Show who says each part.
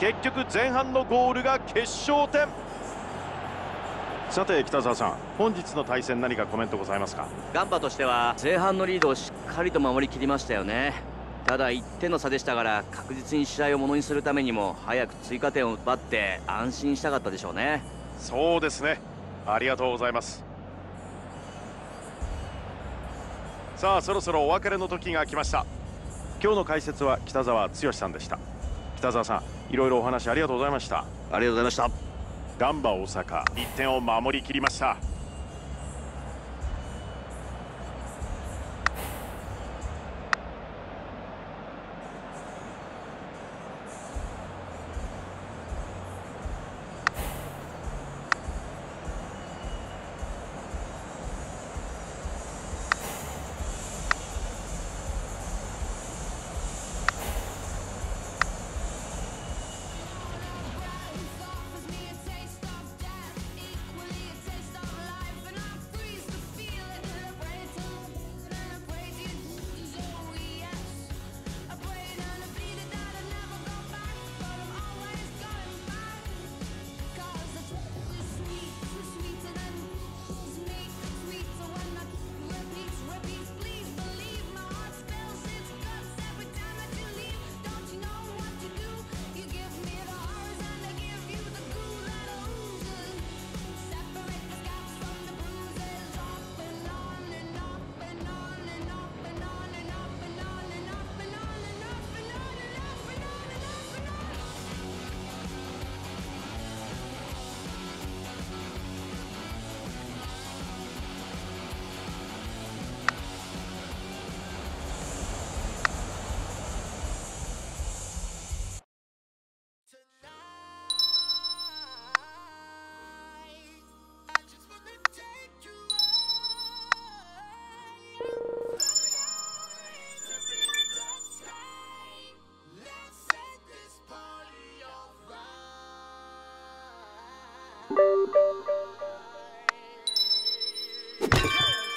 Speaker 1: 結局前半のゴールが決勝点。さて北澤さん本日の対戦何かコメントございますか？
Speaker 2: ガンバとしては前半のリードをしっかりと守りきりましたよね。ただ1点の差でしたから確実に試合をものにするためにも早く追加点を奪って安心したかったでしょうね。
Speaker 1: そうですね。ありがとうございます。さあそろそろお別れの時が来ました。今日の解説は北澤剛さんでした。北澤さんいろいろお話ありがとうございました。
Speaker 2: ありがとうございました。
Speaker 1: ガンバ大阪1点を守りきりました Thank you.